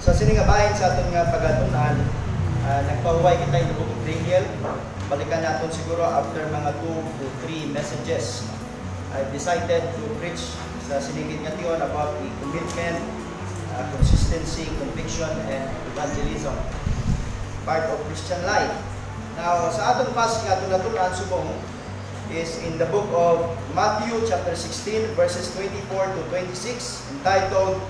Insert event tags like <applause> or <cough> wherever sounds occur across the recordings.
Sa siningabahin sa aton nga pagatunan, uh, nagpahuway kita the book of Daniel. Balikan natin siguro after mga 2 to 3 messages. I've decided to preach sa sinigit nga tiyon about the commitment, uh, consistency, conviction, and evangelism. Part of Christian life. Now, sa aton passage nga aton natunan subong is in the book of Matthew chapter 16 verses 24 to 26 entitled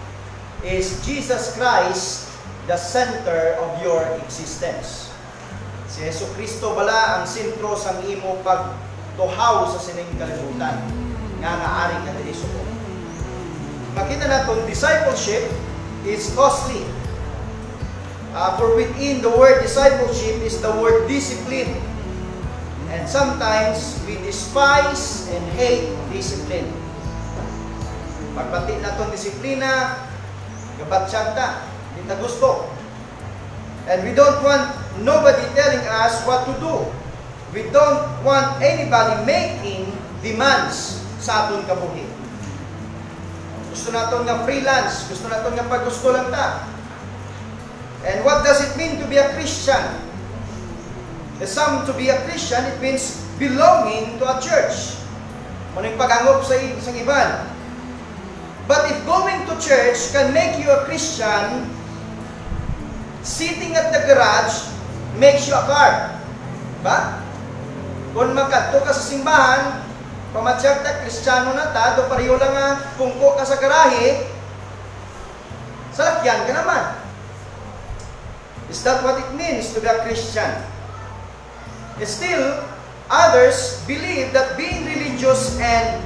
Is Jesus Christ the center of your existence? Si Yesu Kristo bala ang sentro sa imo pagtuhaw sa sining kalibutan nga nga ari ka diri suko. Makita naton discipleship is costly. Uh, for within the word discipleship is the word discipline. And sometimes we despise and hate discipline. Pagpati na itong disiplina, gabatsyag ta, hindi gusto. And we don't want nobody telling us what to do. We don't want anybody making demands sa aton kabuhi. Gusto naton nga freelance, gusto naton nga paggusto lang ta. And what does it mean to be a Christian? Some to be a Christian, it means belonging to a church. Munang pagangop sa isang iban. But if going to church can make you a Christian, sitting at the garage makes you a car. Ba? Kung magkadto ka sa simbahan, pamatsyag ta, kristyano na ta, do pareho lang nga, pungko ka sa garahe, salakyan ka naman. Is that what it means to be a Christian? Still, others believe that being religious and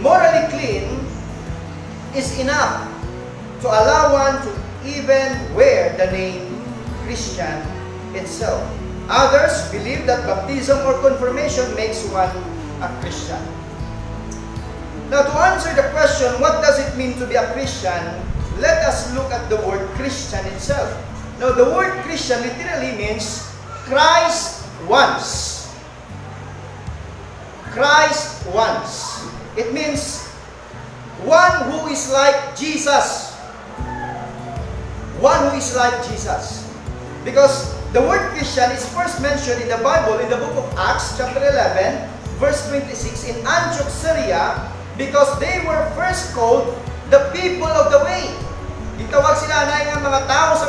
morally clean is enough to allow one to even wear the name Christian itself. Others believe that baptism or confirmation makes one a Christian. Now, to answer the question, what does it mean to be a Christian? Let us look at the word Christian itself. Now, the word Christian literally means Christ once. Christ once. It means one who is like Jesus. One who is like Jesus. Because the word Christian is first mentioned in the Bible in the book of Acts chapter 11 verse 26 in Antioch, Syria because they were first called the people of the way. Gitawag sila na nga mga tao sa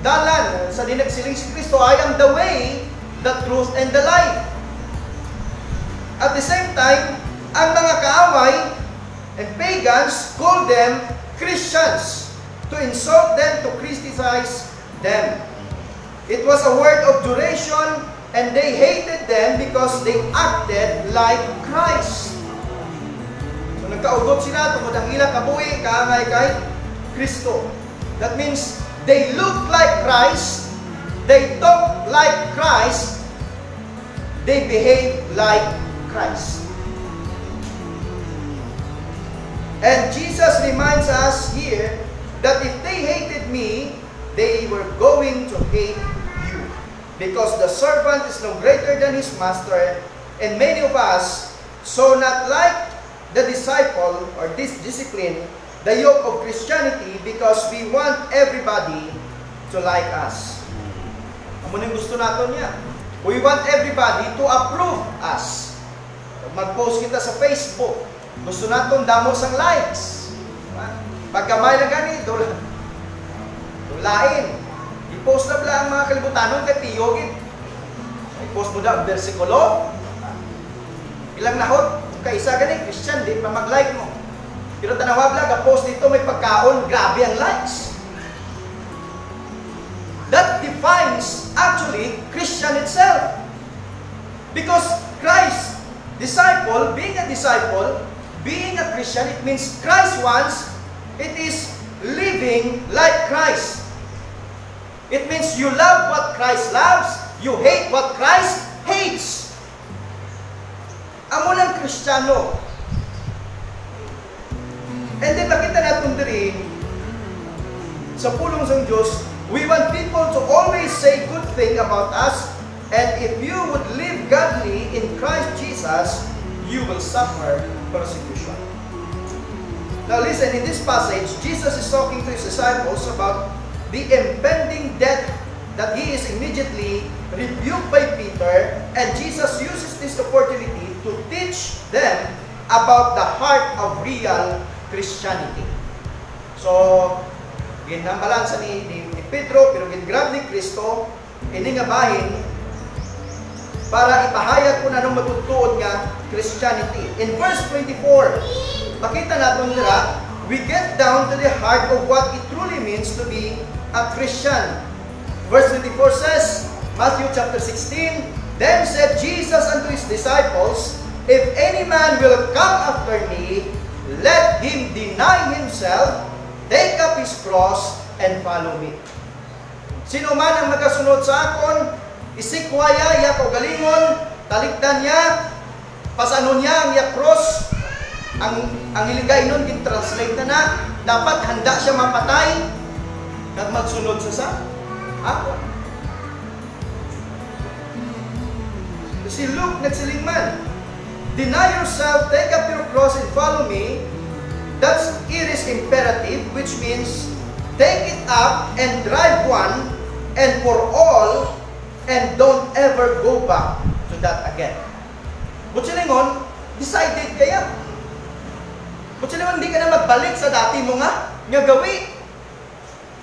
dalan sa dinagsiling si Kristo, I am the way, the truth, and the life. At the same time, ang mga kaaway and pagans called them Christians to insult them, to criticize them. It was a word of duration and they hated them because they acted like Christ. Nagkaugot sila tungod ang ilang kabuhi kaangay kay Kristo. That means they look like Christ, they talk like Christ, they behave like Christ. And Jesus reminds us here that if they hated me, they were going to hate you. Because the servant is no greater than his master, and many of us, so not like the disciple or this discipline, the yoke of Christianity, because we want everybody to like us. Amo nang gusto nato niya. We want everybody to approve us. Mag-post kita sa Facebook, gusto naton damo sang likes. Diba? Pagkamay na gani, dula. Dulain. I-post na bala ang mga kalibutanon kay Tiyogit. I-post mo na ang versikulo. Ilang nahot, kaisa gani, Christian, di pa mag-like mo. Pero tanawa bala, post dito may pagkaon, grabe ang likes. That defines actually Christian itself. Because Christ, disciple, being a disciple, being a Christian, it means Christ wants, it is living like Christ. It means you love what Christ loves, you hate what Christ hates. Amo lang Kristiyano. And then makita natin diri sa pulong sa Diyos, we want people to always say good thing about us And if you would live godly in Christ Jesus, you will suffer persecution. Now listen, in this passage, Jesus is talking to his disciples about the impending death that he is immediately rebuked by Peter, and Jesus uses this opportunity to teach them about the heart of real Christianity. So, ginambalan sa ni, ni, ni Pedro, pero gingrab ni Kristo, ini nga bahin, para ipahayag ko na nung matutuod nga Christianity. In verse 24, makita natin nila, we get down to the heart of what it truly means to be a Christian. Verse 24 says, Matthew chapter 16, Then said Jesus unto his disciples, If any man will come after me, let him deny himself, take up his cross, and follow me. Sino man ang magasunod sa akon, isikwaya, iya ko galingon, talikdan niya, pasano niya ang iya cross, ang, ang hiligay nun, gin-translate na na, dapat handa siya mapatay, at magsunod sa sa ako. Si Luke nagsiling man, Deny yourself, take up your cross and follow me. That's it is imperative, which means take it up and drive one and for all and don't ever go back to that again. Butsilingon, decided kaya. Butsilingon, hindi ka na magbalik sa dati mo nga, nga gawi.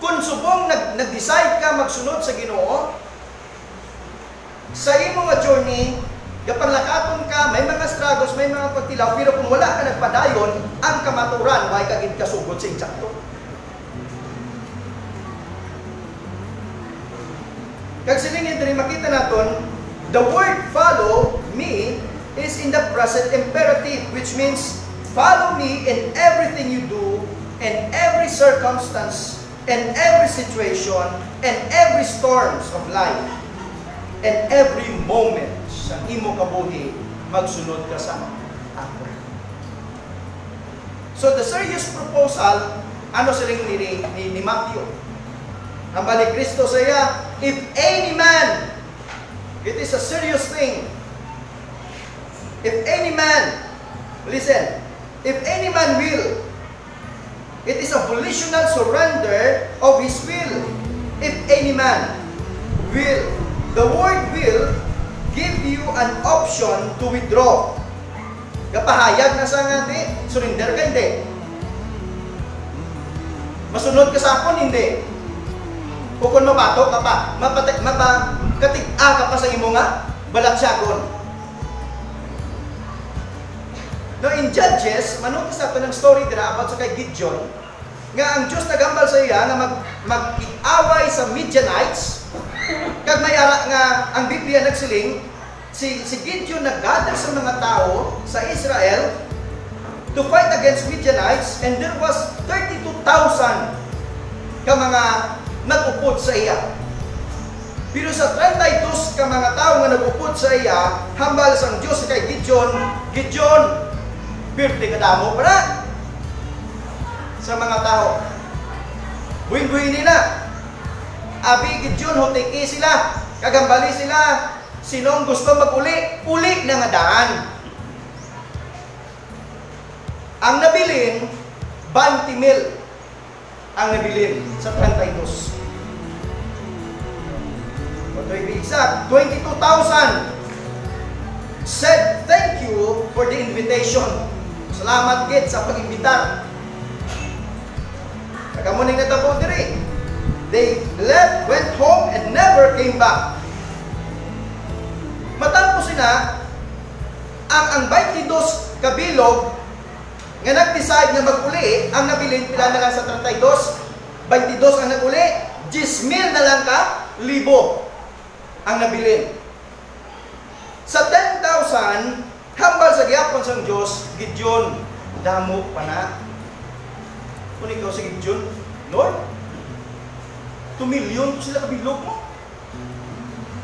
Kung subong nag, nag-decide ka magsunod sa ginoo, sa imo nga journey, kapag lakaton ka, may mga struggles, may mga pagtilaw, pero kung wala ka nagpadayon, ang kamaturan, may kagid kasugod sa insakto. Kag silingin din makita naton, the word follow me is in the present imperative, which means follow me in everything you do, in every circumstance, in every situation, in every storms of life, in every moment sa imo kabuhi, magsunod ka sa ako. So the serious proposal, ano siling ni, ni, ni Matthew? Ang balik Kristo sa iya, if any man, it is a serious thing. If any man, listen, if any man will, it is a volitional surrender of his will. If any man will, the word will give you an option to withdraw. Kapahayag na sa nga, hindi. Surrender ka, hindi. Masunod ka sa akon, hindi. O kung mabato ka pa, mapatay, mapa, katig-a ka pa sa imo nga, balat siya kon. No, in Judges, manotis nato ng story dira about sa kay Gideon, nga ang Diyos nagambal sa iya nga mag, mag-away sa Midianites, kag may ara nga ang Biblia nagsiling, si, si Gideon nag-gather sa mga tao sa Israel to fight against Midianites and there was 32,000 ka mga nagupod sa iya. Pero sa 32 ka mga tao nga nagupod sa iya, hambal sang Dios kay Gideon, Gideon, birthday ka damo para sa mga tao. Buhin-buhin nila. Abi Gideon, hotiki sila. Kagambali sila. Sinong gusto mag-uli? Uli na nga daan. Ang nabilin, 20 mil ang nabilin sa 32. O to be exact, 22,000 said thank you for the invitation. Salamat gid sa pag-imbitar. Kagamuning natabo diri. They left, went home, and never came back. Matapos sina, ang ang 22 kabilog nga nag-decide na mag-uli, ang nabilin pila na lang sa 32, 22 ang nag-uli, 10,000 na lang ka, libo ang nabilin. Sa 10,000, hambal sa giyapon sa Diyos, Gideon, damo pa na. Kung ikaw si Gideon, Lord, 2 million ko sila kabilog mo.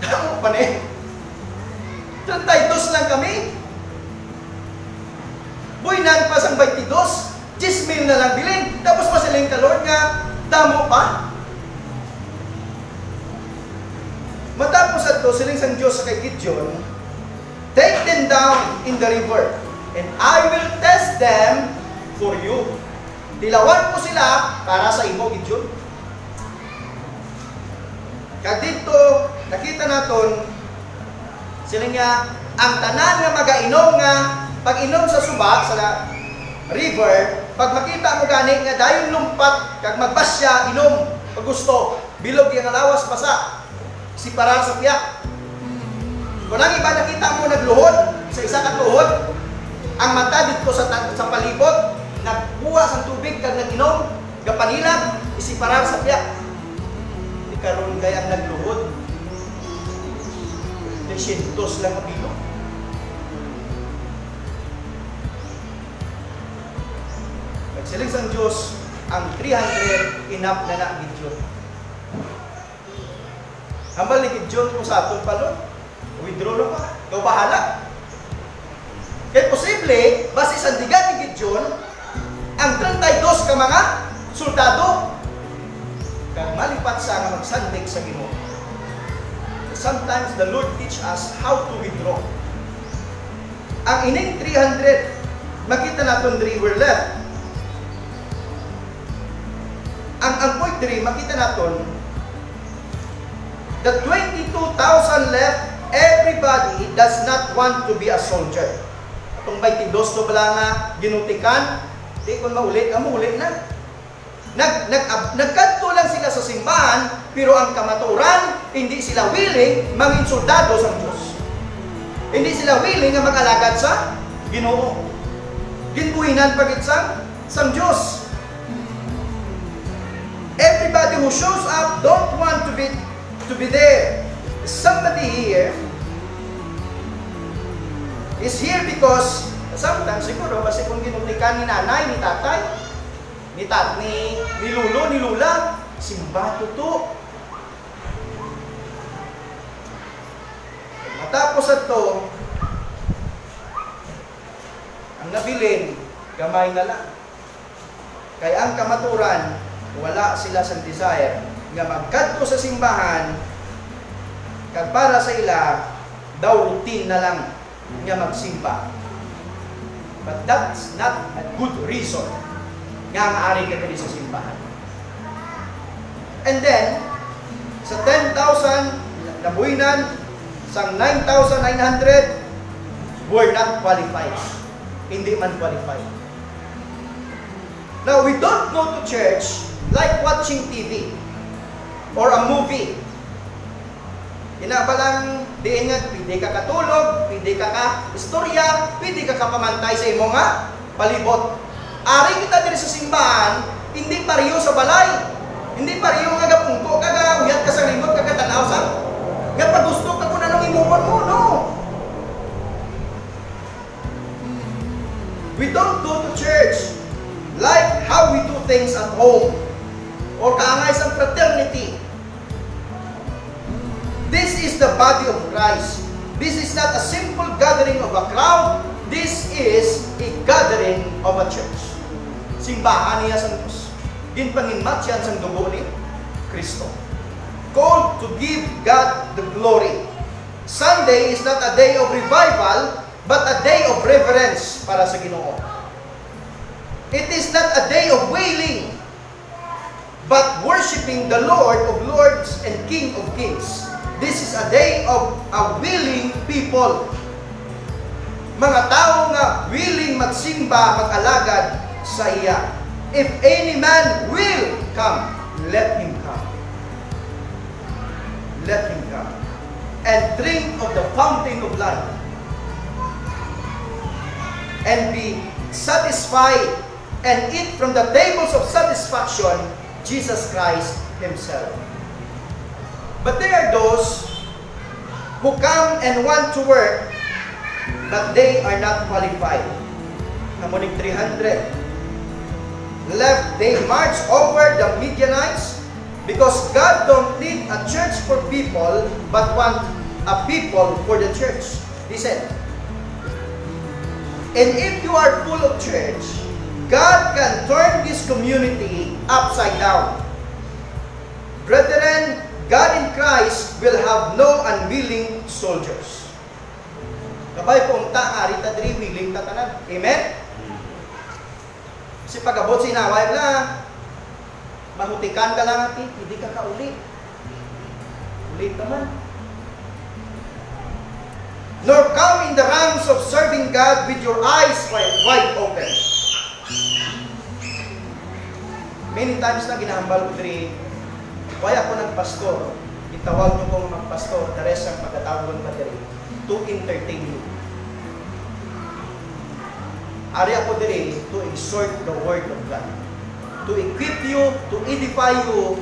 Damo pa na eh. 32 lang kami. Buinan pa sang 22, 10 mil na lang bilin. Tapos masiling ka, Lord, nga, damo pa. Matapos ato siling sang Dios sa kay Gideon, take them down in the river, and I will test them for you. Tilawan ko sila para sa imo, Gideon. Kag dito, nakita naton sila nga ang tanan nga magainom nga pag inom sa suba sa river, pag makita mo gani nga dayon lumpat kag magbasya inom pag gusto, bilog yung alawas basa. Si parar sa tiyak. Kung ang iba nakita mo nagluhod sa isa ka tuhod, ang mata dito sa sa palibot, nagkuha sa tubig kag naginom, gapanilag, isiparar sa tiyak karon kay ang nagluhod. Desyentos lang ang bilog. Sa Diyos, ang 300 enough na na Gideon. Hambal ni Gideon kung sa aton palo, withdraw na pa. Ikaw bahala. Kaya posible, base sa digan ni Gideon, ang 32 ka mga soldado kag malipat sa nga magsandig sa Ginoo. Sometimes the Lord teach us how to withdraw. Ang ining 300, makita naton diri were left. Ang ang point diri makita naton the 22,000 left, everybody does not want to be a soldier. Atong 22 to bala nga ginutikan, di kon mauli, amo uli na. Nag, nag, nagkanto lang sila sa simbahan, pero ang kamaturan, hindi sila willing mangin soldado sa Diyos. Hindi sila willing nga mag-alagad sa Ginoo. Ginbuhinan pagit sa sang Diyos. Everybody who shows up don't want to be to be there. Somebody here is here because sometimes siguro kasi kung ginutikan ni nanay, ni tatay, ni tat ni, ni lulo, ni lula, simba to. Matapos ato, ang nabilin, gamay na lang. Kaya ang kamaturan, wala sila sa desire nga magkadto sa simbahan kag para sa ila daw routine na lang nga magsimba. But that's not a good reason nga maaari ka kani sa simbahan. And then, sa 10,000 nabuinan, sa 9,900, were not qualified. Hindi man qualified. Now, we don't go to church like watching TV or a movie. Inabalang diin nga, pwede ka katulog, pwede ka ka istorya, pwede ka kapamantay sa imo nga palibot. Ari kita diri sa simbahan, hindi pariyo sa balay. Hindi pariyo nga gapungko ka ga uyat ka sa limot ka katanaw sa nga pagusto ka kung anong imuhon mo, no. We don't go to church like how we do things at home or kaangay sa fraternity. This is the body of Christ. This is not a simple gathering of a crowd. This is a gathering of a church. Simbahan niya sa Diyos. Ginpanghinmat yan sa dugo ni Kristo. Called to give God the glory. Sunday is not a day of revival, but a day of reverence para sa Ginoo. It is not a day of wailing, but worshiping the Lord of Lords and King of Kings. This is a day of a willing people. Mga tao nga willing magsimba, mag-alagad sa iya. If any man will come, let him come. Let him come. And drink of the fountain of life. And be satisfied and eat from the tables of satisfaction, Jesus Christ Himself. But there are those who come and want to work, but they are not qualified. Namuning 300. Left, they march over the Midianites because God don't need a church for people, but want a people for the church. He said, And if you are full of church, God can turn this community upside down. Brethren, God in Christ will have no unwilling soldiers. Kabay po ta nga rita diri willing ta tanan. Amen. Kasi pagabot si inaway na mahutikan ka lang ati, hindi ka kauli. Ulit naman. Nor come in the ranks of serving God with your eyes wide, wide open. Many times na ginahambal ko diri, why ako nagpastor? Itawag niyo kong magpastor, the rest ang pagkatawag pa diri, to entertain you. Ari ako diri to exhort the word of God. To equip you, to edify you,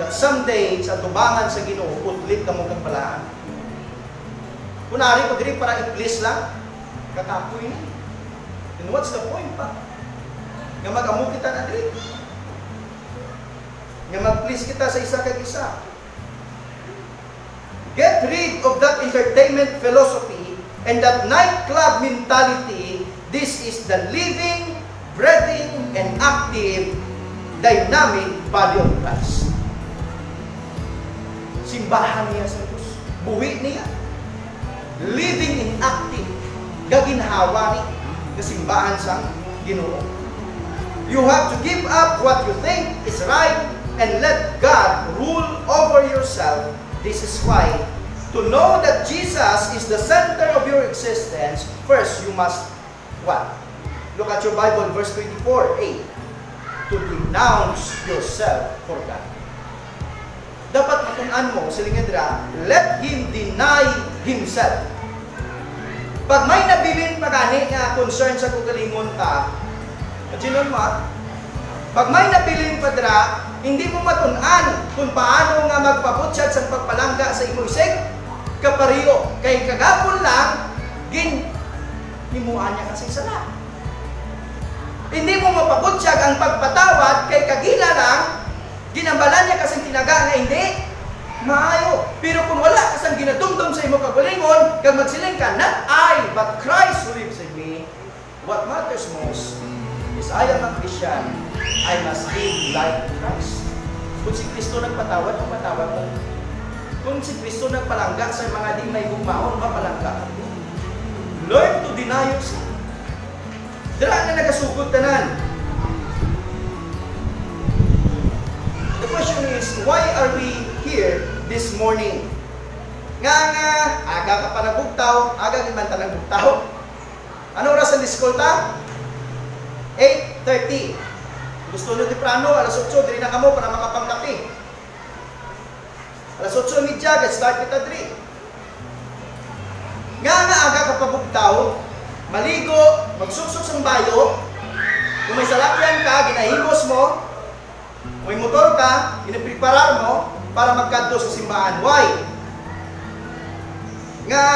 that someday sa tubangan sa Ginoo utlit ka mo kang palaan. Kunari ko diri para i-please lang, kakapoy na. And what's the point pa? Nga mag-amo kita na diri. Nga mag-please kita sa isa kag isa. Get rid of that entertainment philosophy and that nightclub mentality. This is the living, breathing, and active, dynamic body of Christ. Simbahan niya sa Diyos. Buwi niya. Living in active. Gaginhawa ni kasimbahan sa Ginoo. You have to give up what you think is right and let God rule over yourself. This is why to know that Jesus is the center of your existence, first you must what? Look at your Bible, verse 24, 8. To denounce yourself for God. Dapat matunan mo, silingedra, let him deny himself. Pag may nabilin pagani nga concern sa kugalingon ta, Imagine mo, pag may nabilin padra, hindi mo matunan kung paano nga magpabutsad sa pagpalangga sa imo isig, kapariyo. Kay kagapon lang, gin, himuan niya kasi sala. Hindi mo mapabutsag ang pagpatawad kay kagila lang, ginambalan niya kasi tinaga nga hindi, maayo. Pero kung wala kasang ginadumdum sa imo kagalingon, kag magsiling ka, not I, but Christ who lives in me, what matters most is I am a Christian, I must live like Christ. Kung si Kristo nagpatawad, mapatawad mo. Kung si Kristo nagpalangga sa mga di may gumaon, mapalangga. Learn to deny yourself. Dira na nagasugod tanan. The question is, why are we here this morning? Nga nga, aga ka pa nagbugtaw, aga di man ta nagbugtaw. Ano oras ang diskolta? 8.30. Gusto nyo di prano, alas 8, diri na kamo para makapangkapi. Alas 8 midya, get start kita diri. Nga nga aga ka pabugtaw, maligo, magsuksok sa bayo, kung may salakyan ka, ginahimos mo, may motor ka, inipreparar mo para magkadto sa simbahan. Why? Nga,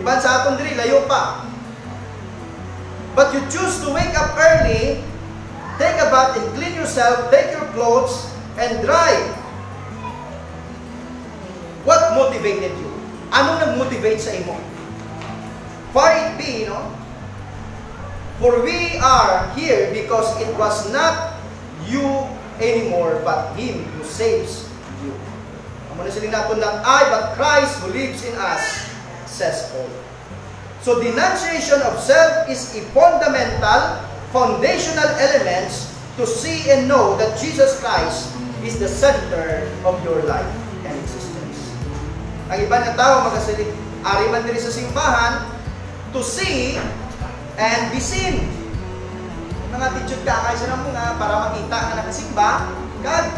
iban sa aton diri, layo pa. But you choose to wake up early, take a bath and clean yourself, take your clothes, and drive. What motivated you? Ano nag-motivate sa imo? For it be, no? For we are here because it was not you anymore, but Him who saves you. Amo na sila natin not I, but Christ who lives in us, says Paul. So denunciation of self is a fundamental, foundational elements to see and know that Jesus Christ is the center of your life. Ang iba ng tao magasalit, ari man diri sa simbahan, to see and be seen. Mga titsud ka kay sa mga para makita nga nakasimba, kag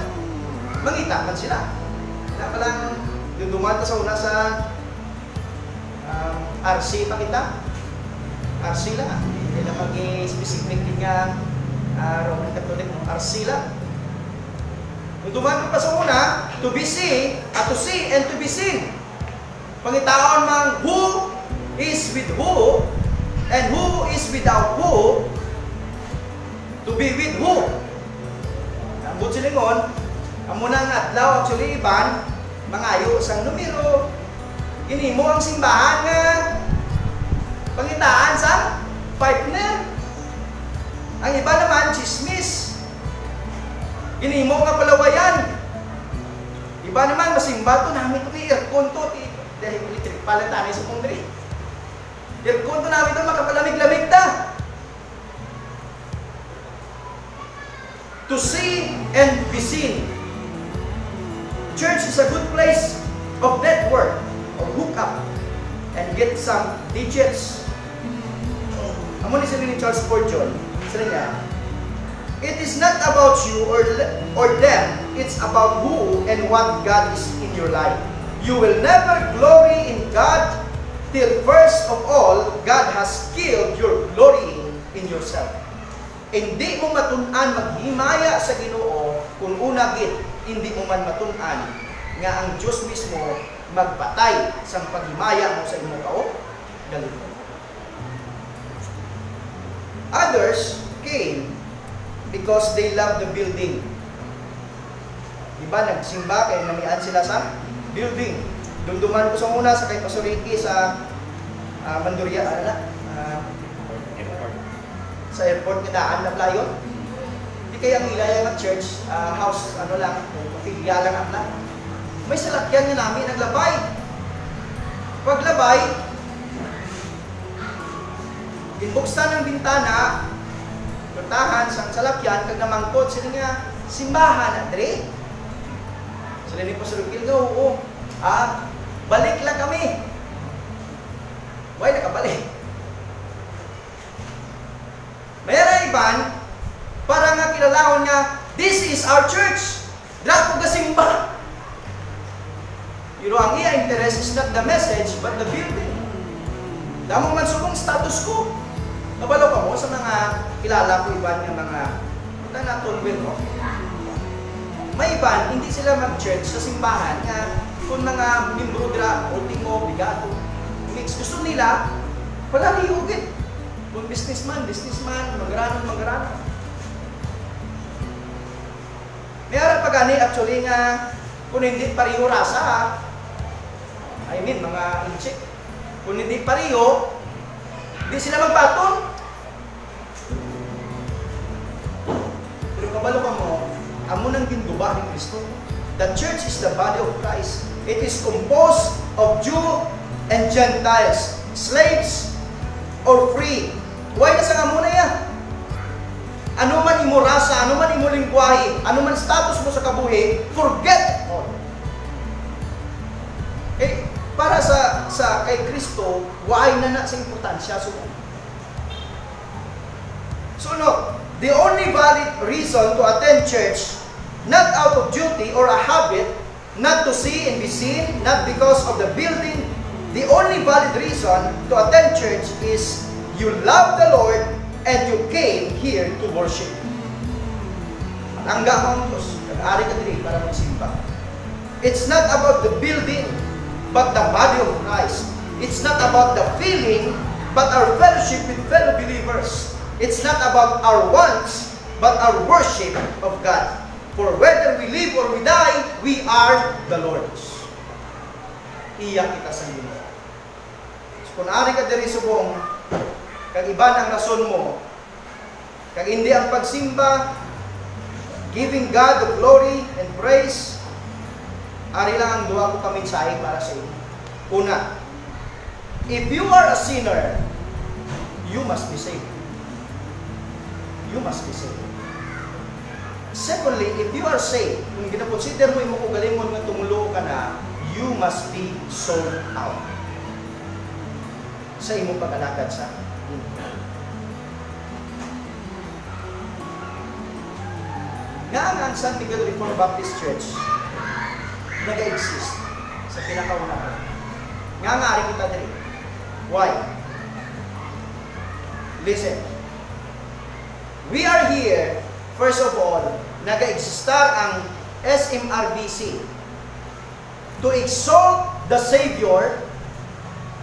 mangita man sila. Na palang duduman sa una sa um, RC pa kita. RC lang. Hindi na mag-specific din nga uh, Roman Catholic, RC lang. Kung duman pa sa una, to be seen, at to see and to be seen. Pangitaon mang who is with who and who is without who to be with who. Ang butsilingon, ang munang adlaw actually iban, mangayo sang numero, Inimo ang simbahan nga pangitaan sa partner. Ang iba naman, chismis. Ginimo nga palawayan. Iba naman, masimba to namin ito, aircon to, dahil electric pala tayo sa kundri. Aircon to namin ito, makapalamig-lamig ta. To see and be seen. Church is a good place of network or hook up and get some digits. Amo ni sila ni Charles Spurgeon, sila niya, It is not about you or, or them, it's about who and what God is in your life. You will never glory in God till first of all, God has killed your glorying in yourself. Hindi mo matun-an maghimaya sa Ginoo kung una git hindi mo man matun-an nga ang Diyos mismo magpatay sa paghimaya mo sa imong kao galingon. Others came because they love the building. Diba, nagsimba kay namian sila sa building. Dumduman ko sa muna sa kay Pasoliki sa uh, Manduria, ano na? Uh, sa airport nga daan na playon. Hindi kaya ang ilaya ng church, uh, house, ano lang, figya lang ang lang. May salakyan nga namin, naglabay. Paglabay, ginbuksan ng bintana, Puntahan sang salakyan kag namangkot sila nga simbahan Andre. Sila ni Pastor Gil nga oo. Ah, balik lang kami. Why nakabalik? Mayroon iban para nga kilalahon nga this is our church. Dra ko gasimba. Know, ang iya interest is not the message but the building. Damo man subong status ko. Kabalo ka mo sa mga kilala ko iban nga mga ita na tulwin mo. May iban, hindi sila mag-church sa simbahan nga kung mga membro dira, ultimo, bigato, mix. Gusto nila, wala liugit. Kung businessman, businessman, magranon, magranon. May ara pa gani actually nga kung hindi pariho rasa, I mean, mga inchik. Kung hindi pariho, Di sila magpatong. Pero kabalo ka mo, amo nang ginduba ni Kristo. The church is the body of Christ. It is composed of Jew and Gentiles, slaves or free. Why na sa nga muna yan? Ano man imo rasa, ano man imo lingwahe, ano man status mo sa kabuhi, forget all. Eh, para sa sa kay Kristo, why na na sa importansya so So no, the only valid reason to attend church, not out of duty or a habit, not to see and be seen, not because of the building, the only valid reason to attend church is you love the Lord and you came here to worship. Ang gamang Diyos, nag-ari ka din para magsimba. It's not about the building, but the body of Christ. It's not about the feeling, but our fellowship with fellow believers. It's not about our wants, but our worship of God. For whether we live or we die, we are the Lord's. Iya kita sa Ginoo. So, kung ari ka diri subong, kag iba ang rason mo, kag hindi ang pagsimba, giving God the glory and praise, ari lang ang duha ko kaminsahe para sa inyo. Una, if you are a sinner, you must be saved you must be saved. Secondly, if you are saved, kung ginakonsider mo yung galingon nga tumulo ka na, you must be sold out sa imong pag-alakad sa Nga ang San Miguel Reformed Baptist Church nag-exist sa pinakaunahan. Nga nga rin kita diri. Why? Listen. We are here, first of all, nag-existar ang SMRBC to exalt the Savior,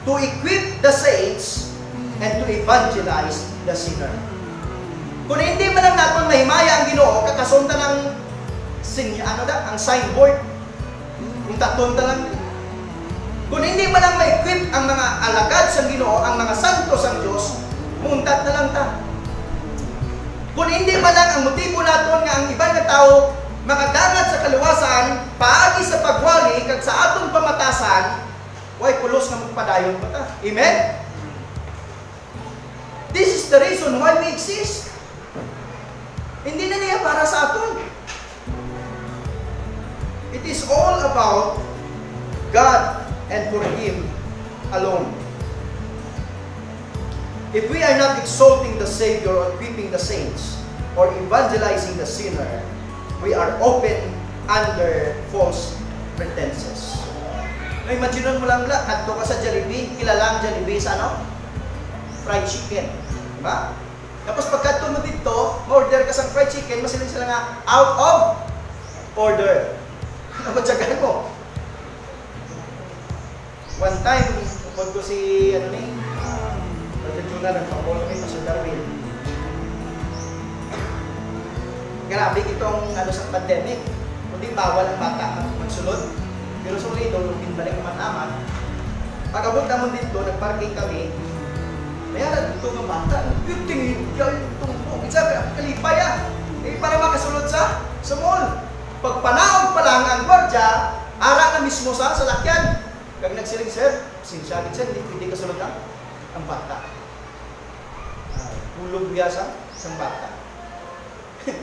to equip the saints, and to evangelize the sinner. Kung hindi man lang natin mahimaya ang ginoo, kakasunta ng sinya, ano da, ang signboard, kung tatunta lang kung hindi man lang ma-equip ang mga alagad sa ginoo, ang mga santos ang Diyos, muntat na lang ta. Kung hindi man lang ang motibo naton nga ang ibang tao makadangat sa kaluwasan, paagi sa pagwali, kag sa atong pamatasan, way pulos nga magpadayon pa ta. Amen? This is the reason why we exist. Hindi na niya para sa aton. It is all about God and for Him alone. If we are not exalting the Savior or equipping the saints or evangelizing the sinner, we are open under false pretenses. Na imagine mo lang lang, adto ka sa Jollibee, kilalang Jollibee sa ano? Fried chicken. Diba? Tapos pagka mo dito, ma-order ka sa fried chicken, masiling sila nga out of order. <laughs> Namatsagan mo. One time, tungkol ko si, ano ni, Juna, nagpapolo kami sa Darwin. Grabe itong ano sa pandemic. Kundi bawal ang bata magsulod. Pero sa ulit, doon pinbalik naman naman. Pagabot naman dito, nagparking kami. Mayara dito ng bata. Yung tingin, yung tumbok. Isa, kalipay ah. Eh, para makasulod sa, sa mall. Pagpanahon pa lang ang gwardya, ara na mismo sa salakyan. Kag nagsiling, sir, sinsya, sir, hindi pwede kasulod ang, ang bata. Hulog biya sa, sa bata. <laughs>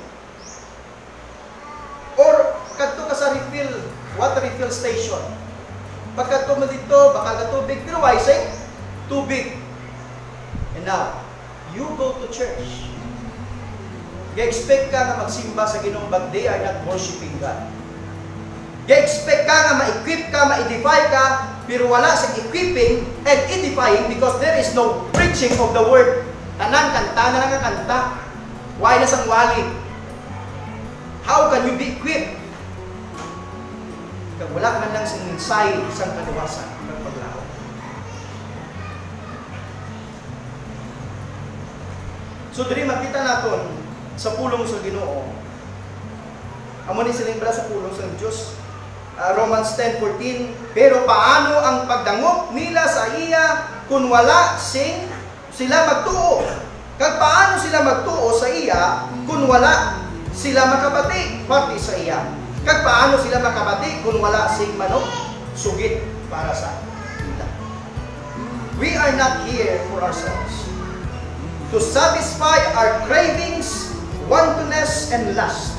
Or, kadto ka sa refill, water refill station. Pagkadto mo dito, baka ka tubig, pero why say? Tubig. And now, you go to church. Ga-expect ka na magsimba sa Ginoo but they are not worshiping God. Ga-expect ka na ma-equip ka, ma-edify ka, pero wala sa equipping and edifying because there is no preaching of the word. Tanan kanta na nga kanta. Why na sang wali? How can you be equipped? Kag wala man lang sa mensahe isang kaliwasan ng paglaho. So diri makita naton sa pulong sa Ginoo. Amo ni siling sa pulong sa Dios. Uh, Romans 10:14 Pero paano ang pagdangop nila sa iya kung wala sing sila magtuo? Kag paano sila magtuo sa iya kung wala sila makabati pati sa iya. Kag paano sila makabati kung wala sing manok sugit para sa kita. We are not here for ourselves. To satisfy our cravings, wantonness, and lust.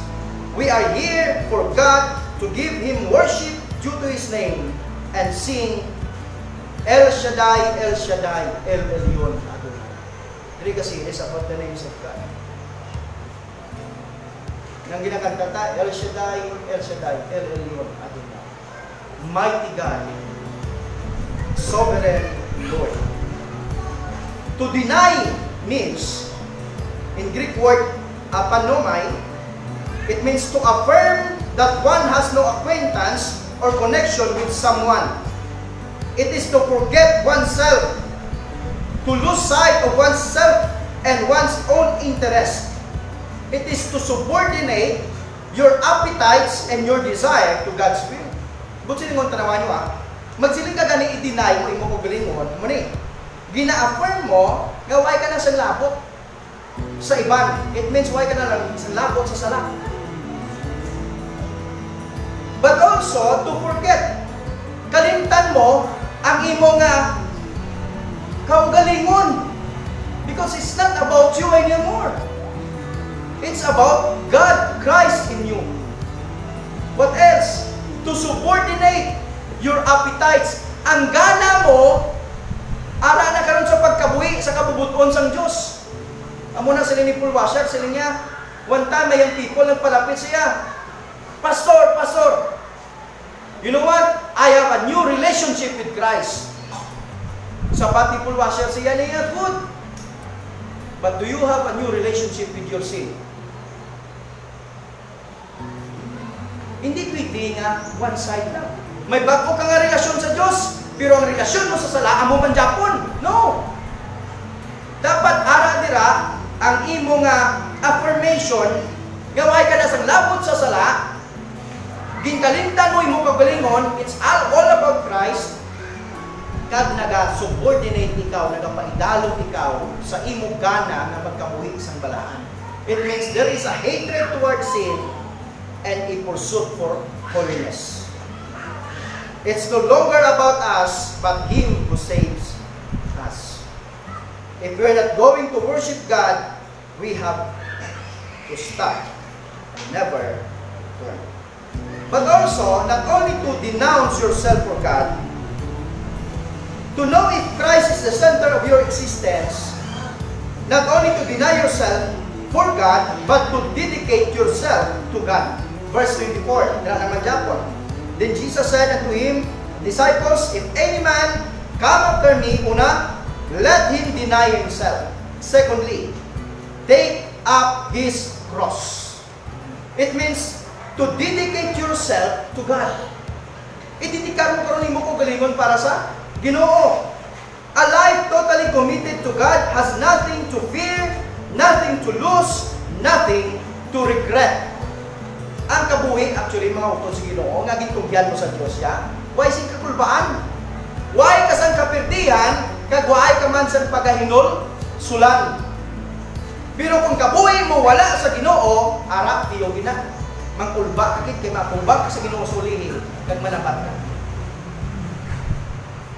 We are here for God to give Him worship due to His name and sing El Shaddai, El Shaddai, El Elyon Kasi is about the names of God nang ginakanta ta, El Shaddai, El Shaddai, El Elyon, Adonai. Mighty God, Sovereign Lord. To deny means, in Greek word, apanomai, it means to affirm that one has no acquaintance or connection with someone. It is to forget oneself, to lose sight of oneself and one's own interest It is to subordinate your appetites and your desire to God's will. But silingon tanawan nyo ah, magsiling ka gani i-deny mo imo pagalingon mo ni. Gina-affirm mo nga why ka na sa labot sa iban. It means why ka na lang sa labot sa sala. But also to forget. Kalimtan mo ang imo Because it's not about you anymore. It's about God, Christ in you. What else? To subordinate your appetites. Ang gana mo, ara na karon sa pagkabuhi sa kabubuton sang Dios. Amo na sila ni Paul Washer, sila niya, one time may yung people nagpalapit siya. Pastor, pastor, you know what? I have a new relationship with Christ. Sa pati Paul Washer siya niya, good. But do you have a new relationship with your sin? Hindi pwede nga one side lang. May bago ka nga relasyon sa Diyos, pero ang relasyon mo sa sala, amo man Japon. No! Dapat ara dira ang imo nga affirmation gaway ka na sa labot sa sala ginkalimtan mo imo kagalingon it's all, all about Christ kag naga-subordinate ikaw, nagapaidalog ikaw sa imo gana nga magkabuhi isang balaan. It means there is a hatred towards sin and a pursuit for holiness. It's no longer about us, but Him who saves us. If we're not going to worship God, we have to stop and never turn. But also, not only to denounce yourself for God, to know if Christ is the center of your existence, not only to deny yourself for God, but to dedicate yourself to God. Verse 24, na naman Japon. Then Jesus said unto him, Disciples, if any man come after me, una, let him deny himself. Secondly, take up his cross. It means to dedicate yourself to God. Ititikaron karon mo ko galingon para sa Ginoo. A life totally committed to God has nothing to fear, nothing to lose, nothing to regret. Ang kabuhi, actually, mga utol Ginoo, nga gitugyan mo sa Diyos ya, why sing kakulbaan? Why kasang kapirtihan, kag why ka man sa pagahinol, sulan. Pero kung kabuhi mo wala sa Ginoo, arap tiyo gina. Mangkulba kakit kay mapulbag ka sa Ginoo sulihin, kag manapat ka.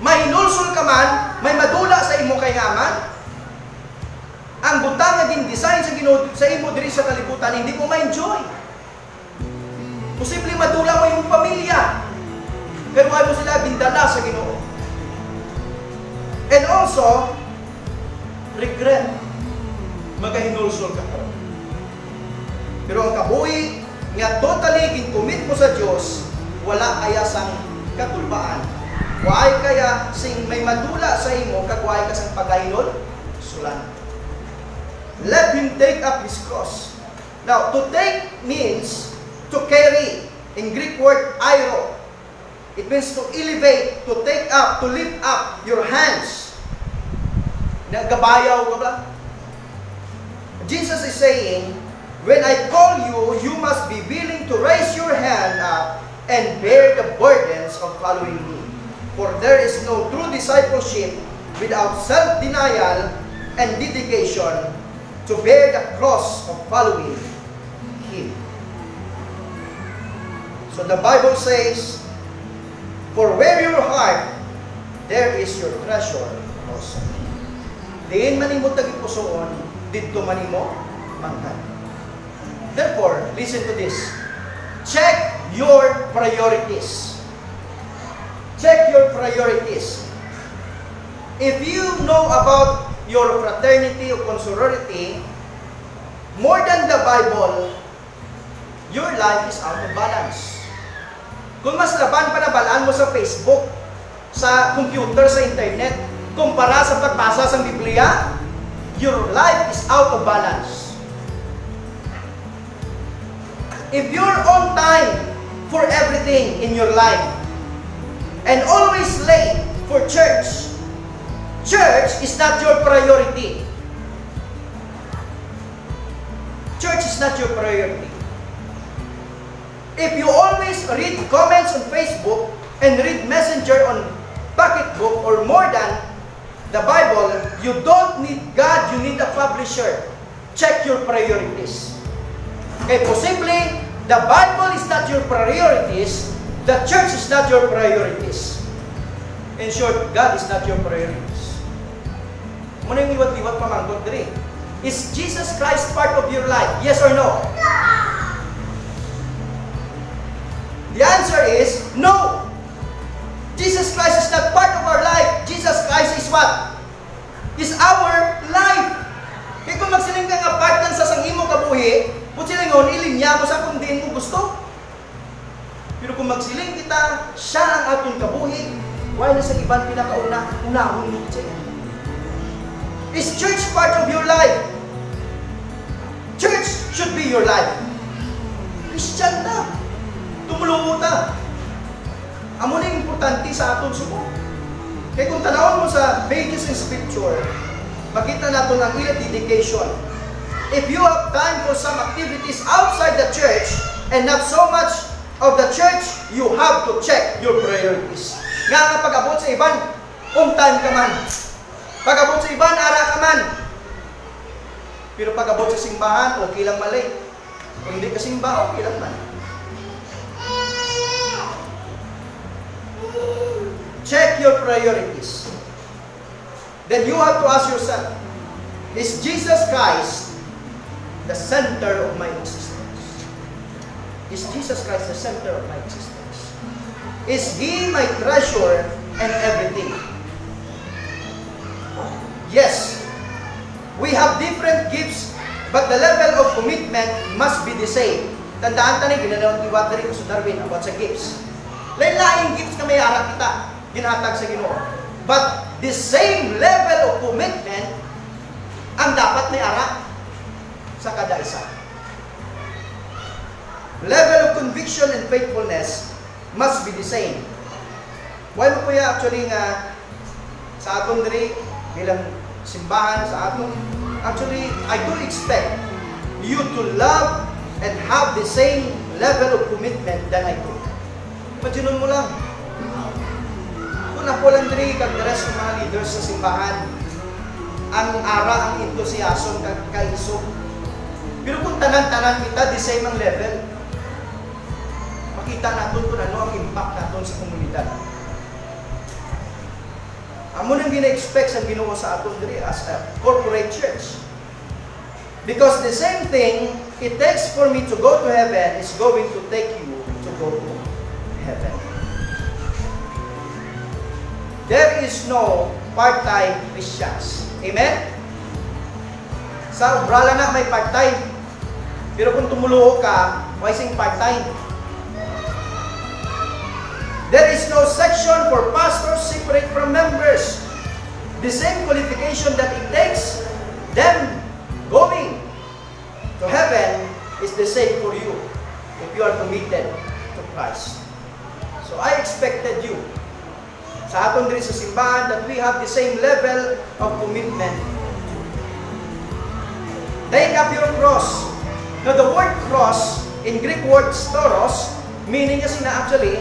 Mahinulsul ka man, may madula sa imo kay ngaman, ang butang nga design sa Ginoo sa imo diri sa kalibutan hindi mo ma-enjoy. Posible madula mo imong pamilya. Pero mo sila bindala sa Ginoo. And also, regret. Magahinulsol ka. Pero ang kabuhi nga totally gincommit mo sa Dios, wala kaya sang katulbaan. Waay kaya sing may madula sa imo kag ka sang pagahinol sulan. Let him take up his cross. Now, to take means to carry. In Greek word, airo. It means to elevate, to take up, to lift up your hands. Nagabayaw ka ba? Jesus is saying, when I call you, you must be willing to raise your hand up and bear the burdens of following me. For there is no true discipleship without self-denial and dedication to bear the cross of following Him. So the Bible says, For where your heart, there is your treasure also. Diin man imo tagipusoon, didto man imo mangkat. Therefore, listen to this. Check your priorities. Check your priorities. If you know about your fraternity or consorority, more than the Bible, your life is out of balance. Kung mas laban pa na balaan mo sa Facebook, sa computer, sa internet, kumpara sa pagbasa sa Biblia, your life is out of balance. If you're on time for everything in your life, and always late for church, church is not your priority. Church is not your priority. If you always read comments on Facebook and read messenger on pocketbook or more than the Bible, you don't need God, you need a publisher. Check your priorities. Okay, posible, the Bible is not your priorities, the church is not your priorities. In short, God is not your priorities. Muna yung liwat-liwat pamanggot diri. Is Jesus Christ part of your life? Yes or no? The answer is no. Jesus Christ is not part of our life. Jesus Christ is what? Is our life. Kaya kung magsiling ka nga part lang sa sangimo kabuhi, kung silingon, ilinya mo sa kung din mo gusto. Pero kung magsiling kita, siya ang atong kabuhi, na sa ibang pinakauna, unahon mo siya. Is church part of your life? Church should be your life. Christian na. Tumulungo ta. Amo na importante sa aton suko. Kaya kung tanawon mo sa pages in scripture, makita nato ang ilang dedication. If you have time for some activities outside the church and not so much of the church, you have to check your priorities. Nga nga pag-abot sa iban, umtan ka man. Pag-abot sa iban, ara ka man. Pero pag-abot sa simbahan, okay lang mali. Kung hindi ka simba, okay lang man. Check your priorities. Then you have to ask yourself, is Jesus Christ the center of my existence? Is Jesus Christ the center of my existence? Is He my treasure and everything? Yes, we have different gifts, but the level of commitment must be the same. Tandaan tani, ginanawag ni Water ko sa Darwin about sa gifts. Lain-laing gifts may harap kita, ginhatag sa Ginoo. But the same level of commitment ang dapat may ara sa kada isa. Level of conviction and faithfulness must be the same. Why mo kuya actually nga sa aton diri bilang simbahan sa aton actually I do expect you to love and have the same level of commitment than I do. Imagine mo lang, kung ako lang diri kag the rest ng mga leaders sa simbahan, ang ara ang entusiasm kag kaisog. Pero kung tanan-tanan kita the same ang level, makita naton kung ano ang impact naton sa komunidad. Amo nang gina-expect sa Ginoo sa aton diri as a corporate church. Because the same thing it takes for me to go to heaven is going to take you to go to heaven. There is no part-time Christians. Amen? Sa umbrala na may part-time. Pero kung tumuluho ka, why sing part-time? There is no section for pastors separate from members. The same qualification that it takes them going to heaven is the same for you if you are committed to Christ. So I expected you sa aton diri sa simbahan that we have the same level of commitment. Take up your cross. Now the word cross in Greek word storos meaning kasi na actually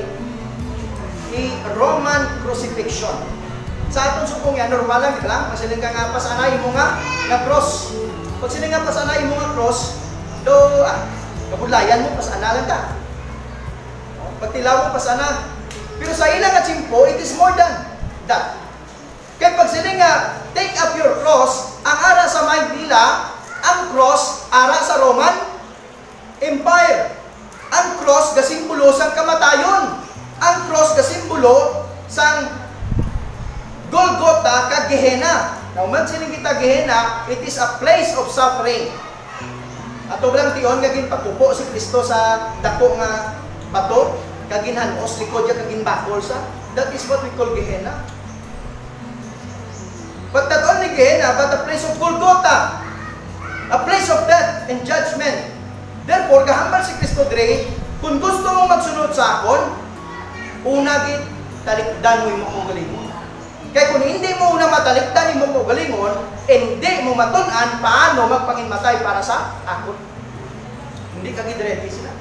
i Roman crucifixion. Sa aton supong yan, normal lang, di ba? Kasi ka nga pasanay mo nga na cross. Pag sila nga pasanay mo nga cross, do, ah, kabudlayan mo, pasana lang ta. Pag tilaw mo, pasana. Pero sa ilang at simpo, it is more than that. Kaya pag sila nga, take up your cross, ang ara sa mind nila, ang cross, ara sa Roman Empire. Ang cross, sang kamatayon. Ang cross, gasimbolo sang Golgotha kag Gehenna. Now, man sining kita Gehenna, it is a place of suffering. Ato lang tion nga ginpakupo si Kristo sa dako nga bato, kaginhanos likod ya kagin bakol sa. That is what we call Gehenna. But not only Gehenna, but a place of Golgotha. A place of death and judgment. Therefore, gahambal si Kristo dire, kung gusto mong magsunod sa akon, una gid talikdan mo imo kong galingon. Kaya kung hindi mo una matalikdan imo kong galingon, hindi mo matun-an paano magpanginmatay para sa akon. Hindi ka gid ready sila.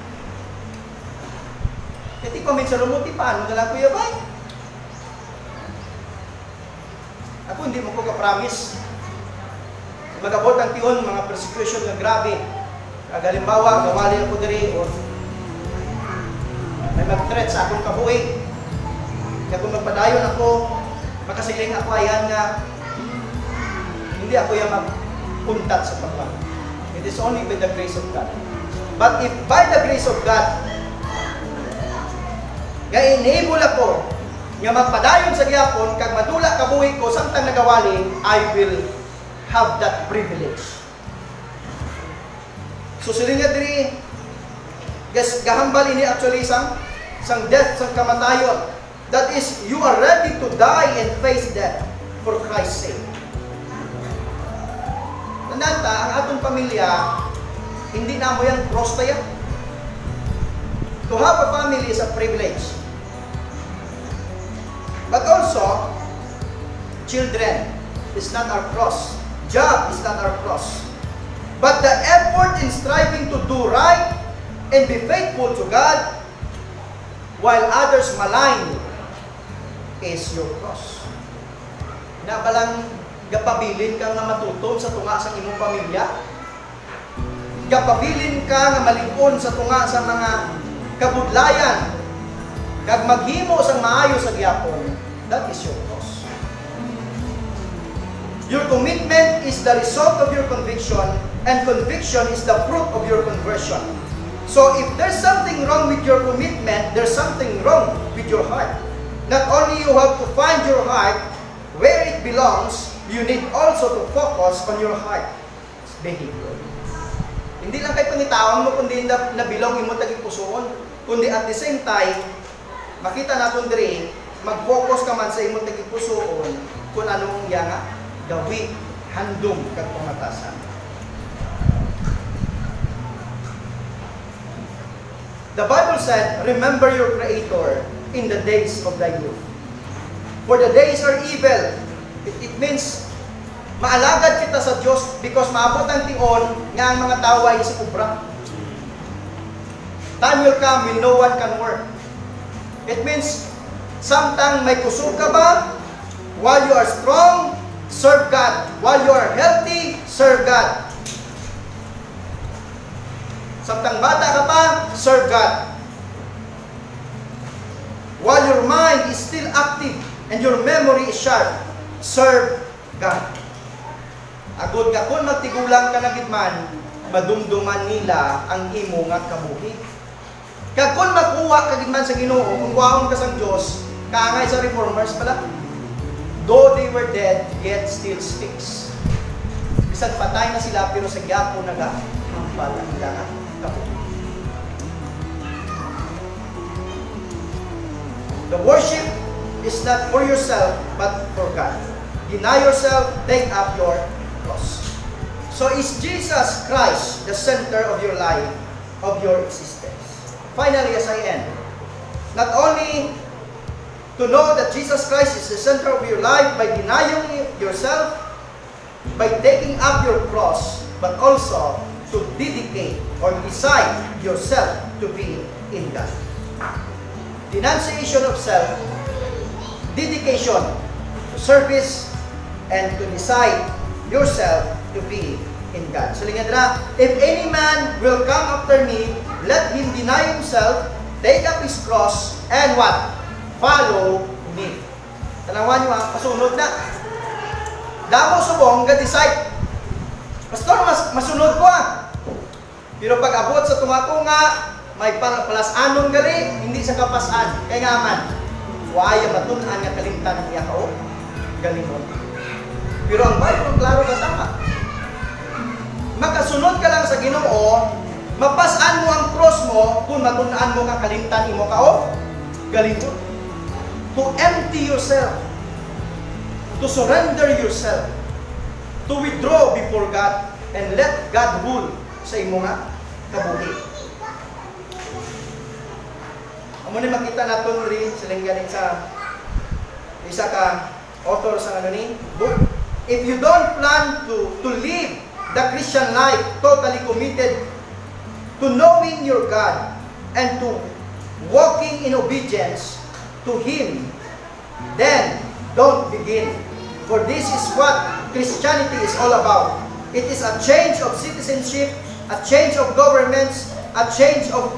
Kasi comment sa rumuti, paano na kuya bay? Ako hindi mo ko ka-promise. Magabot ang tiyon, mga persecution nga grabe. Kagalimbawa, gawali ako diri o may mag-threat sa akong kabuhi. Kaya kung magpadayon ako, makasiling ako ayan nga, hindi ako yung magpuntat sa pagpag. It is only by the grace of God. But if by the grace of God, nga enable ako nga magpadayon sa gyapon kag madula kabuhi ko samtang nagawali, I will have that privilege. So silinga diri guys gahambal ini actually sang sang death sang kamatayon. That is you are ready to die and face death for Christ's sake. Tandaan ta, ang atong pamilya, hindi na mo yan cross tayo. To have a family is a privilege. But also, children is not our cross. Job is not our cross. But the effort in striving to do right and be faithful to God while others malign is your cross. Na balang gapabilin ka nga matutom sa tunga sa imong pamilya? Gapabilin ka nga malingon sa tunga sa mga kabudlayan kag maghimo sang maayo sa gyapon, that is your cross. Your commitment is the result of your conviction, and conviction is the fruit of your conversion. So if there's something wrong with your commitment, there's something wrong with your heart. Not only you have to find your heart where it belongs, you need also to focus on your heart behavior. Hindi lang kay pangitawang mo, kundi na, nabilong imo tagi pusoon, kundi at the same time, makita naton diri, mag-focus ka man sa imo tagi pusoon kung anong nga gawi, handom kag pamatasan. The Bible said, Remember your Creator in the days of thy youth. For the days are evil. It, it means, maalagad kita sa Diyos because maabot ang tion nga ang mga tao ay sa kubra. Time will come when no one can work. It means, samtang may kusog ka ba, while you are strong, serve God. While you are healthy, serve God. Samtang bata ka pa, serve God. While your mind is still active and your memory is sharp, serve God. Agod ka kung magtigulang ka na gitman, madumduman nila ang imo nga kabuhi. Kag kung makuha ka gitman sa Ginoo, kung kuhaon ka sa Dios, kaangay sa reformers pala. Though they were dead, yet still speaks. Bisan patay na sila pero sa gyapo nagahambal ang ilangan kabuhi. The worship is not for yourself, but for God. Deny yourself, take up your cross. So is Jesus Christ the center of your life, of your existence? Finally, as I end, not only to know that Jesus Christ is the center of your life by denying yourself, by taking up your cross, but also to dedicate or decide yourself to be in God. Denunciation of self, dedication to service, and to decide yourself to be in God. So, lingadra, if any man will come after me, let him deny himself, take up his cross, and what? Follow me. Tanawan nyo ha, pasunod na. Damo subong, ga-decide. Pastor, mas, masunod ko ah. Pero pag abot sa tumatunga, may palas anon gali, hindi sa kapasan. Kaya nga man, waya matunan nga kalimtan niya kao, galingon. Pero ang Bible, klaro ka tama. Makasunod ka lang sa ginoo, mapasan mo ang cross mo kung matunaan mo ka kalimtan imo kao, galingon. To empty yourself, to surrender yourself, to withdraw before God, and let God rule sa imo nga kabuhi. Ni makita naton rin silang galing sa isa ka author sa ano ni book. If you don't plan to to live the Christian life totally committed to knowing your God and to walking in obedience to Him, then don't begin. For this is what Christianity is all about. It is a change of citizenship, a change of governments, a change of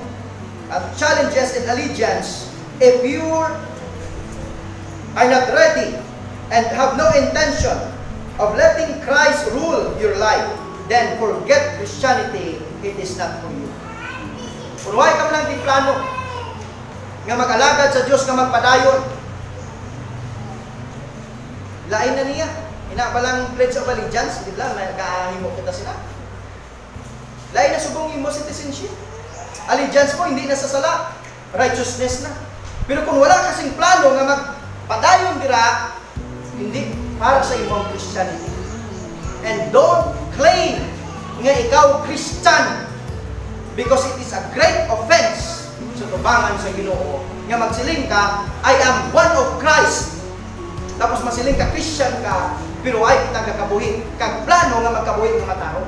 uh, challenges and allegiance. If you are not ready and have no intention of letting Christ rule your life, then forget Christianity. It is not for you. Why ka lang di plano nga mag-alagad sa Diyos nga magpadayon, lain na niya. Ina ba lang pledge of allegiance? Di ba? Nagkahimo kita sila. Lain na subong mo citizenship. Allegiance mo hindi na sa. Righteousness na. Pero kung wala kasing plano nga magpadayon dira, hindi para sa imong Christianity. And don't claim nga ikaw Christian because it is a great offense sa tubangan sa Ginoo nga magsiling ka, I am one of Christ. Tapos masiling ka, Christian ka, pero ay kita kakabuhi. Kag plano nga magkabuhi ng mga tao.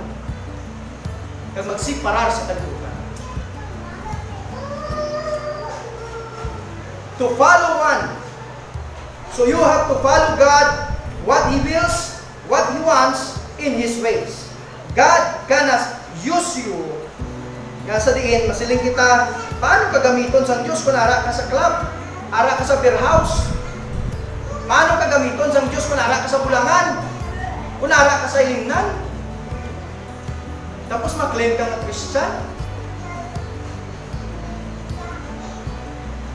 Kag magsiparar sa taglupa. To follow one. So you have to follow God, what He wills, what He wants, in His ways. God cannot use you. Nga sa diin, masiling kita, paano ka gamiton sa Diyos kung nara ka sa club? ara ka sa beer house. Paano ka gamiton sa Diyos kung ara ka sa bulangan? Kung ara ka sa ilingnan? Tapos maklaim ka nga Christian?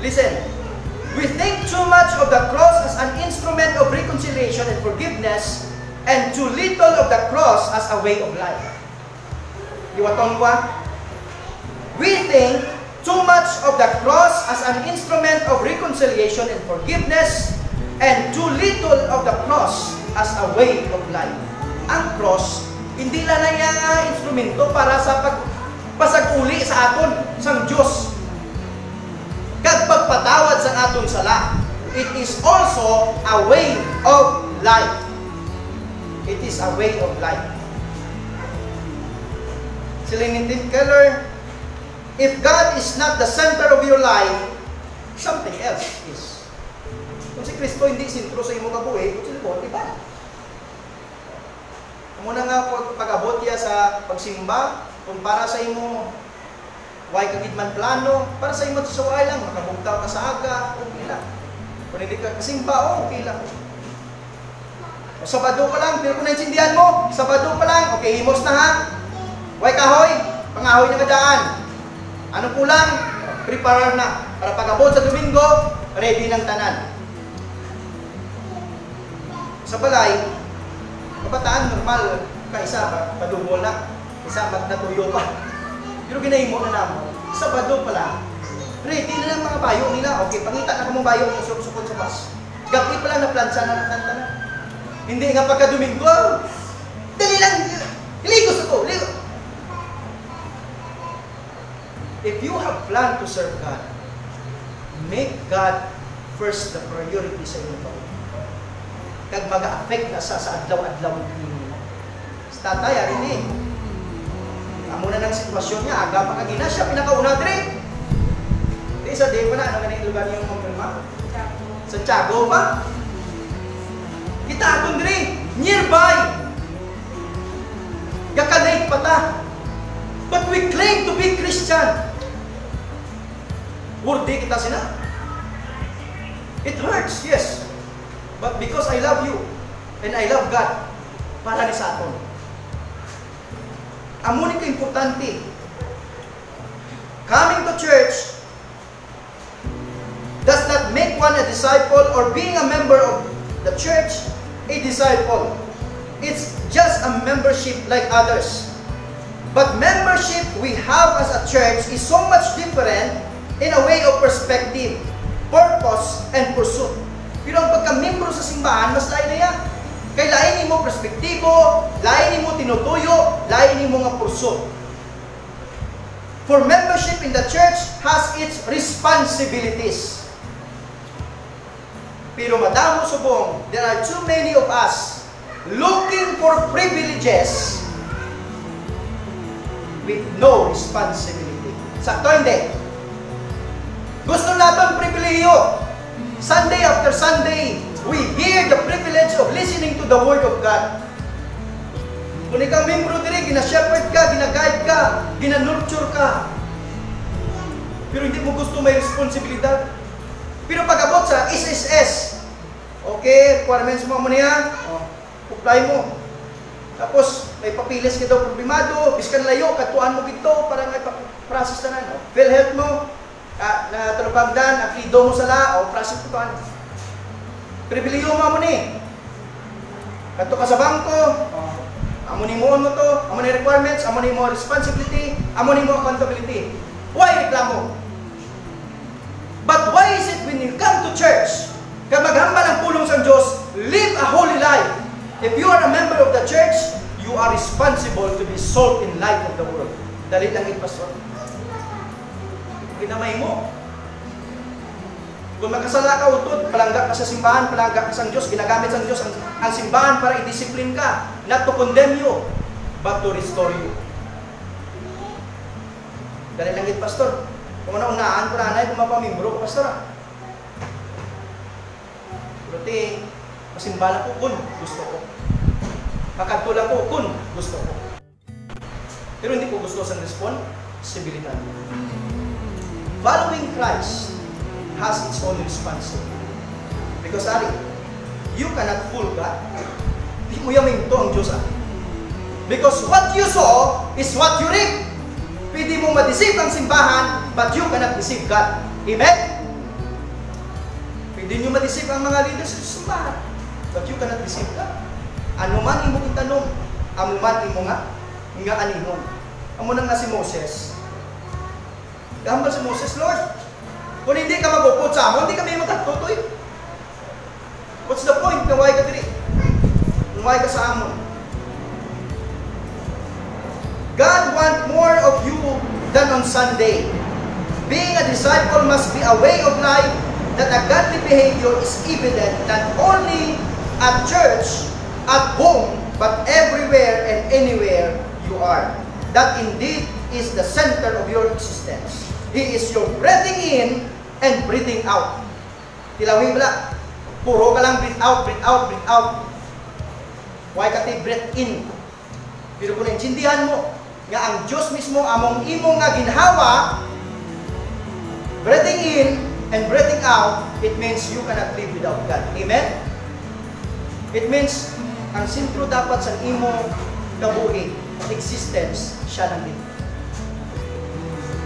Listen, we think too much of the cross as an instrument of reconciliation and forgiveness and too little of the cross as a way of life. Iwatong ba? We think too much of the cross as an instrument of reconciliation and forgiveness and too little of the cross as a way of life. Ang cross, hindi lang na instrumento para sa pag pasag-uli sa aton sang Diyos kag pagpatawad sa atong sala. It is also a way of life. It is a way of life. Sila ni Tim Keller, if God is not the center of your life, something else is. Kung si Kristo hindi sentro sa imong kabuhi, kung sila mo, iba. Muna nga pag-abot niya sa pagsimba, kung para sa imo Why kagid man plano, para sa imo sa way lang, makabugtaw ka sa aga, okay lang. Kung hindi ka kasimba, oh, okay lang. O Sabado pa lang, pero kung naintindihan mo, Sabado pa lang, okay, himos na ha. Why kahoy, pangahoy na kadaan. Ano kulang? Prepare na. Para pag-abot sa Domingo, ready ng tanan. Sa balay, kabataan normal, kaisa, padubol na. Isa, natuyo pa. Pero ginahimo na namo. Sabado pala. Ready na lang mga bayo nila. Okay, pangita na kumong bayo ng sukot sa bus. Gabi pala na plansa na nakanta na. Hindi nga pagka Domingo. Dali lang. Ligo sa ko. Ligo. If you have plan to serve God, make God first the priority sa inyo pa. Kag mag-affect na sa sa adlaw-adlaw. Sa tatay, arin eh. Amo na ng sitwasyon niya, aga pa kagina siya pinakauna dire. Di sa pa na, ano ganang lugar yung mga Sa Tiago pa. Kita atong dire, nearby. Gakanay pa ta. But we claim to be Christian. Worthy kita sina. It hurts, yes. But because I love you and I love God, para ni sa aton. Amo ni importante. Coming to church does not make one a disciple or being a member of the church a disciple. It's just a membership like others. But membership we have as a church is so much different in a way of perspective, purpose, and pursuit. Pero ang pagka-membro sa simbahan, mas lain na yan. Kay lain mo perspektibo, lain mo tinutuyo, lain mo nga purso. For membership in the church has its responsibilities. Pero madamo subong, there are too many of us looking for privileges with no responsibility. Sakto hindi? Gusto natin pribilehiyo. Sunday after Sunday, we hear the privilege of listening to the Word of God. Kung ikaw membro diri, gina-shepherd ka, gina-guide ka, gina-nurture ka. Pero hindi mo gusto may responsibilidad. Pero pag abot sa SSS, okay, requirements mo mo niya, oh, apply mo. Tapos, may papilis ka daw problemado, biskan layo, katuan mo gito, para nga process na na. No? PhilHealth mo, ah, na talupagdan, aklido mo sa la, o ano. Pribiliyo mo mo ni. Kato ka sa bangko, amo ni mo mo to, amo ni requirements, amo ni mo responsibility, amo ni mo accountability. Why reklamo? But why is it when you come to church, kag maghambal ang pulong sa Diyos, live a holy life. If you are a member of the church, you are responsible to be salt in light of the world. Dali lang ito, pastor. Ginamay mo. Kung magkasala ka utod, palangga ka sa simbahan, palangga ka sa Diyos, ginagamit sa Diyos ang, ang simbahan para i-discipline ka, not to condemn you, but to restore you. Dali lang pastor. Kung ano unaan ko nanay, kung mapamimbro ko, pastor. Pero ti, masimbala ko kun gusto ko. Makagtula ko kun gusto ko. Pero hindi ko gusto sa responsibilidad. Following Christ has its own responsibility. Because, Ari, you cannot fool God. Di mo yamin ito ang Diyos, ah. Because what you sow is what you reap. Pwede mo ma-deceive ang simbahan, but you cannot deceive God. Amen? Pwede nyo ma-deceive ang mga leaders sa simbahan, but you cannot deceive God. Ano man imo itanong, amo man imo nga, nga aningon. Amo nang nga si Moses. Gambal si Moses, Lord, kung hindi ka mag-upod sa amon, hindi kami magkatutoy. What's the point? Naway ka diri. Naway ka sa amon. God want more of you than on Sunday. Being a disciple must be a way of life that a godly behavior is evident not only at church, at home, but everywhere and anywhere you are. That indeed is the center of your existence. He is your breathing in and breathing out. Tilawin mo lang. Puro ka lang breathe out, breathe out, breathe out. Why ka ti breathe in? Pero kung naintindihan mo, nga ang Diyos mismo among imo nga ginhawa, breathing in and breathing out, it means you cannot live without God. Amen? It means, ang sentro dapat sa imo kabuhi, existence, siya lang din.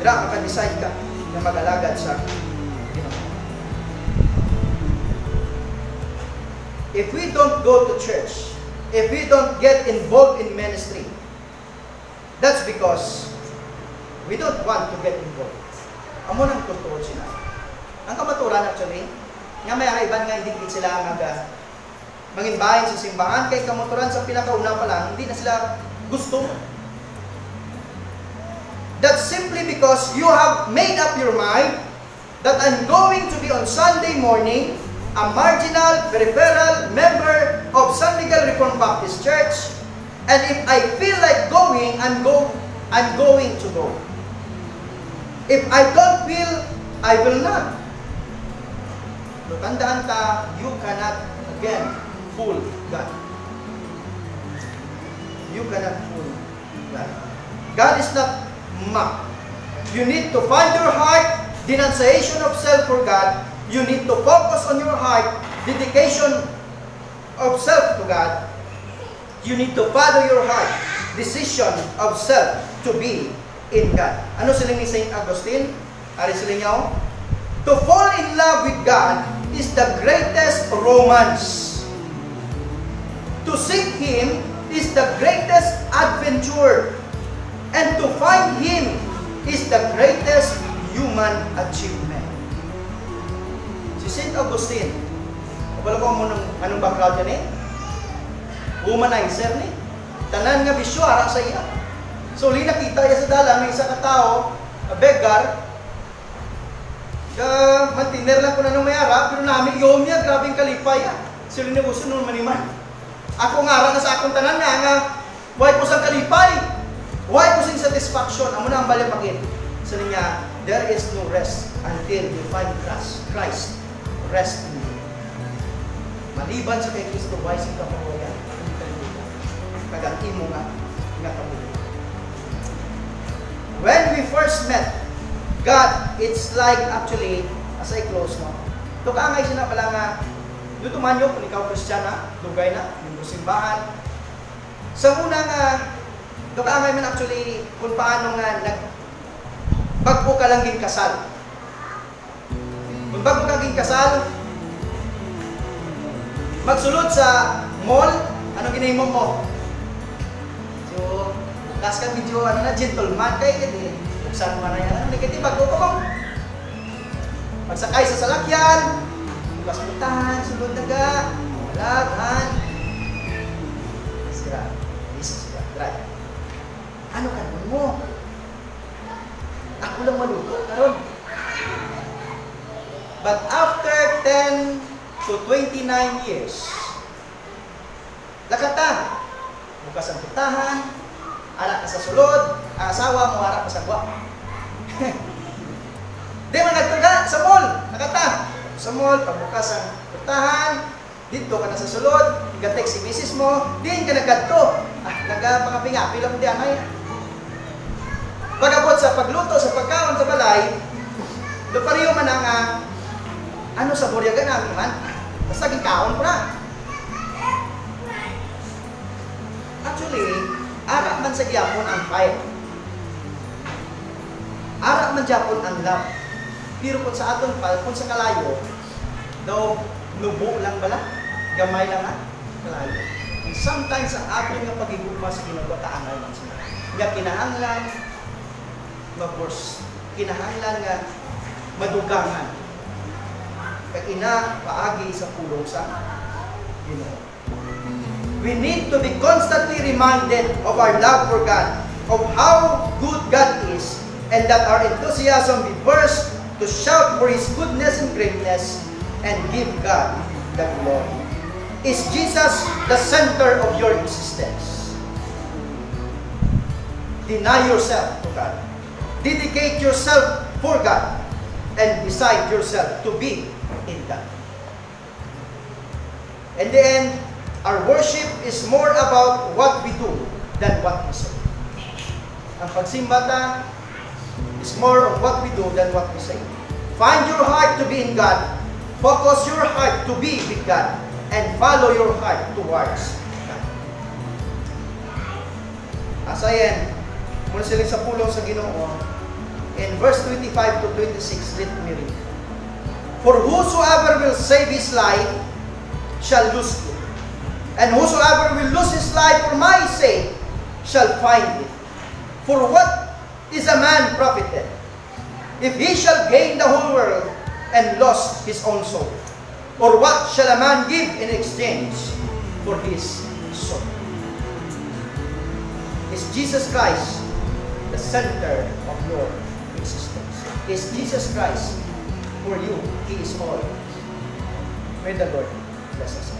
Dira, makadecide ka na mag-alagad sa. If we don't go to church, if we don't get involved in ministry, that's because we don't want to get involved. Amo nang totoo sila. Ang kamaturan actually, nga may iban nga hindi sila nga mangimbahin sa simbahan kay kamaturan sa pinakauna pa lang, hindi na sila gusto. That's simply because you have made up your mind that I'm going to be on Sunday morning a marginal, peripheral member of San Miguel Reformed Baptist Church, and if I feel like going, I'm go, I'm going to go. If I don't feel, I will not. So, tandaan ka, you cannot, again, fool God. You cannot fool God. God is not mocked. You need to find your heart, denunciation of self for God, You need to focus on your heart, dedication of self to God. You need to follow your heart, decision of self to be in God. Ano sila ni St. Augustine? Ari sila niyo? To fall in love with God is the greatest romance. To seek Him is the greatest adventure. And to find Him is the greatest human achievement. Si St. Augustine, wala ko mo ng anong background yan eh? Womanizer ni. Tanan nga bisyo, ara sa iya. So, li nakita ya sa dala, may isa ka a beggar, ka mantiner lang ko na nung mayara, pero namin yom niya, grabing kalipay ya. Sila ni gusto nung maniman. Ako nga ara na sa akong tanan nga, nga, why ko sa kalipay? Why ko sing satisfaction? Amo na ang balipagin. Sila niya, there is no rest until you find Christ. Christ rest in you. Maliban sa kay Kristo, why si kapawayan? Kagati mo nga, nga kabuhay. When we first met God, it's like actually, as I close mo, ito ka ngay sina pala nga, man yun, kung ikaw Kristiyana, dugay na, yung simbahan. Sa una nga, ito ka ngay man actually, kung paano nga, nag, bagpo ka lang din kasal kung bago kaging kasal, magsulod sa mall, anong ginahimo mo? So, last ka medyo, ano na, gentleman kay kiti. Buksan mo na yan. Ano, kiti, bago ko mo. Magsakay sa salakyan, bukas putahan, sulod na ga, walaghan. Sira, isa sira, drive. Ano ka mo? Ako lang maluto, karon. But after 10 to 29 years, lakata, bukas ang putahan, anak sa sulod, ang asawa mo, harap sa gwa. <laughs> Di man nagtaga sa mall, nakata. Sa mall, pagbukas ang putahan, dito ka na sa sulod, nag-text si misis mo, din ka nagkadto. Ah, nagpangapingapi lang mo di anay. Pagabot sa pagluto, sa pagkaon sa balay, do pariyo man ang Ano sa buryagan namin man? Basta gikaon na. Actually, ara man sa gyapon ang fire. Ara man gyapon ang love. Pero kung sa aton pa, kung sa kalayo, daw nubo lang bala, gamay lang ah, kalayo. And sometimes ang aton nga pagigugma sa Ginoo taanay man sila. Nga kinahanglan maburs, kinahanglan nga madugangan. Kay ina paagi sa pulong sa Ginoo. We need to be constantly reminded of our love for God, of how good God is, and that our enthusiasm be burst to shout for His goodness and greatness and give God the glory. Is Jesus the center of your existence? Deny yourself to God. Dedicate yourself for God and decide yourself to be in God. In the end, our worship is more about what we do than what we say. Ang pagsimba is more of what we do than what we say. Find your heart to be in God. Focus your heart to be with God. And follow your heart towards God. Asa yan? Mula sila sa pulong sa Ginoo. In verse 25 to 26, let me read. For whosoever will save his life shall lose it. And whosoever will lose his life for my sake shall find it. For what is a man profited if he shall gain the whole world and lost his own soul? Or what shall a man give in exchange for his soul? Is Jesus Christ the center of your? Is Jesus Christ for you? He is all. May the Lord bless us.